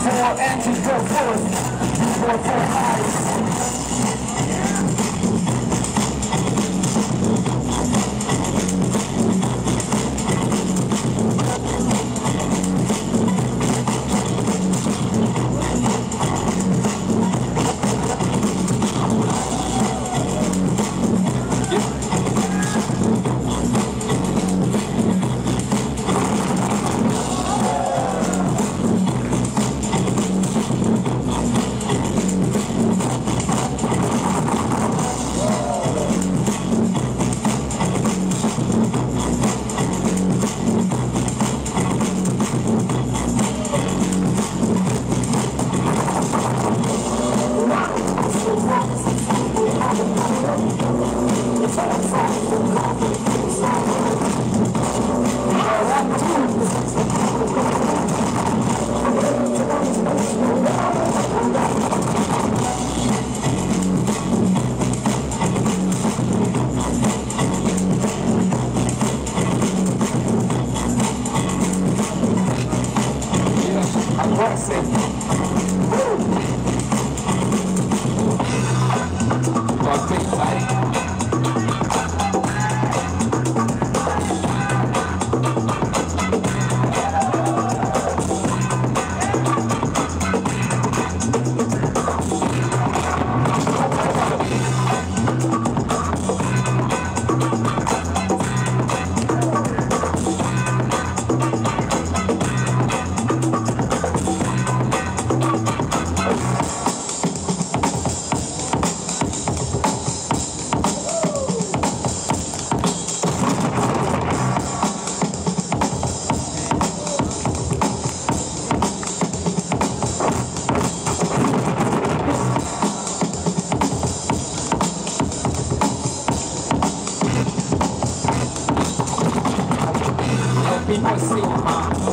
Four engines go forth before four eyes. me no see.